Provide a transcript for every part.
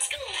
Let's go.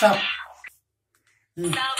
Stop. Mm.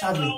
sabe?